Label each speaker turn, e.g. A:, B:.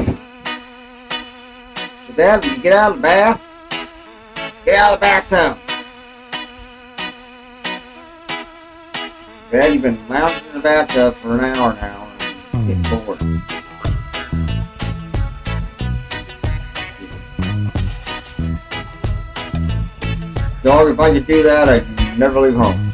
A: So, Dad, you get out of the bath, get out of the bathtub. Dad, you've been lounging in the bathtub for an hour now and getting hmm. bored. Dog, if I could do that, I'd never leave home.